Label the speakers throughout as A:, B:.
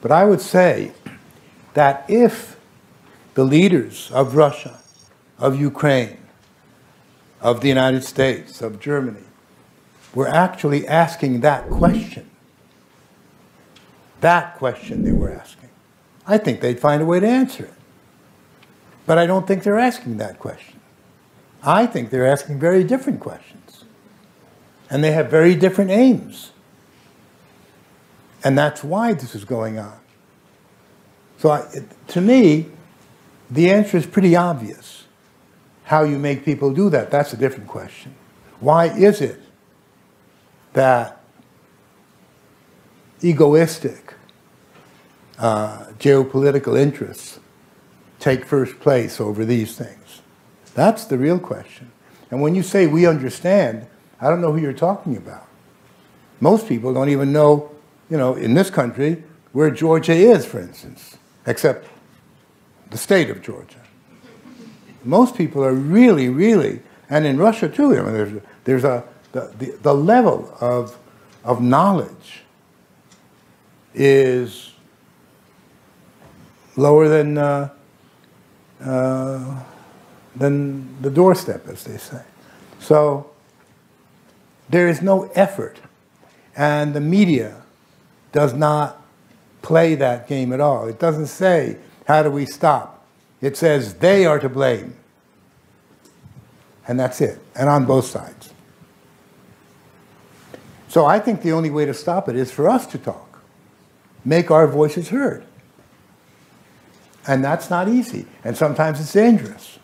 A: But I would say that if the leaders of Russia, of Ukraine, of the United States, of Germany, were actually asking that question, that question they were asking, I think they'd find a way to answer it. But I don't think they're asking that question. I think they're asking very different questions. And they have very different aims. And that's why this is going on. So I, to me, the answer is pretty obvious. How you make people do that, that's a different question. Why is it that egoistic uh, geopolitical interests take first place over these things? That's the real question. And when you say we understand, I don't know who you're talking about. Most people don't even know, you know, in this country, where Georgia is, for instance, except the state of Georgia. Most people are really, really, and in Russia too, I mean, there's, there's a, the, the, the level of, of knowledge is lower than, uh, uh, than the doorstep, as they say. So there is no effort, and the media does not play that game at all. It doesn't say, how do we stop? It says they are to blame. And that's it, and on both sides. So I think the only way to stop it is for us to talk, make our voices heard. And that's not easy, and sometimes it's dangerous.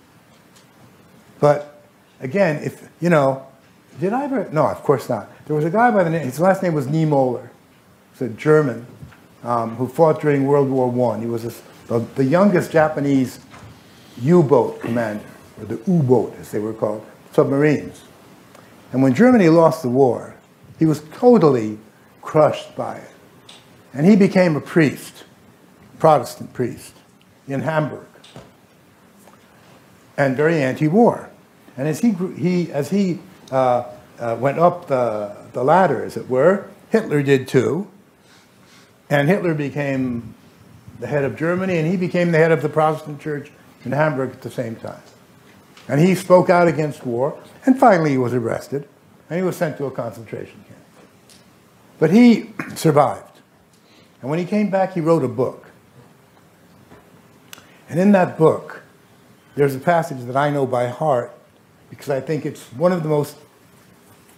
A: But again, if, you know, did I ever? No, of course not. There was a guy by the name, his last name was Niemöller. He's a German um, who fought during World War I. He was a, the, the youngest Japanese U-boat commander, or the U-boat as they were called, submarines. And when Germany lost the war, he was totally crushed by it. And he became a priest, Protestant priest, in Hamburg, and very anti-war. And as he, he, as he uh, uh, went up the, the ladder, as it were, Hitler did too. And Hitler became the head of Germany, and he became the head of the Protestant church in Hamburg at the same time. And he spoke out against war, and finally he was arrested, and he was sent to a concentration camp. But he survived. And when he came back, he wrote a book. And in that book, there's a passage that I know by heart because I think it's one of the most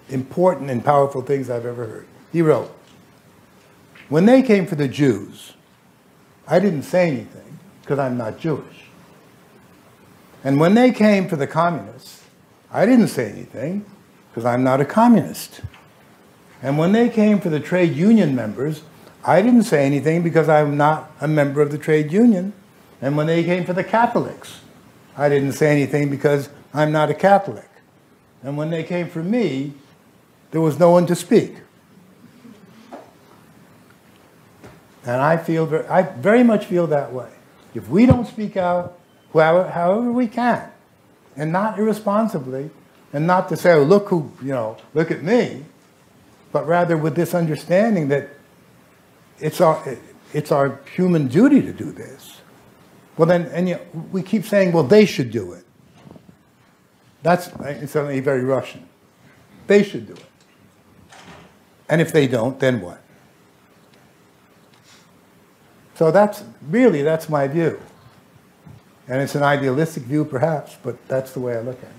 A: important and powerful things I've ever heard. He wrote, when they came for the Jews, I didn't say anything because I'm not Jewish. And when they came for the communists, I didn't say anything because I'm not a communist. And when they came for the trade union members, I didn't say anything because I'm not a member of the trade union. And when they came for the Catholics, I didn't say anything because I'm not a Catholic. And when they came for me, there was no one to speak. And I feel very, I very much feel that way. If we don't speak out, however, however we can, and not irresponsibly, and not to say, oh, look who, you know, look at me, but rather with this understanding that it's our, it's our human duty to do this. Well, then, and you know, we keep saying, well, they should do it. That's certainly very Russian. They should do it. And if they don't, then what? So that's really, that's my view. And it's an idealistic view perhaps, but that's the way I look at it.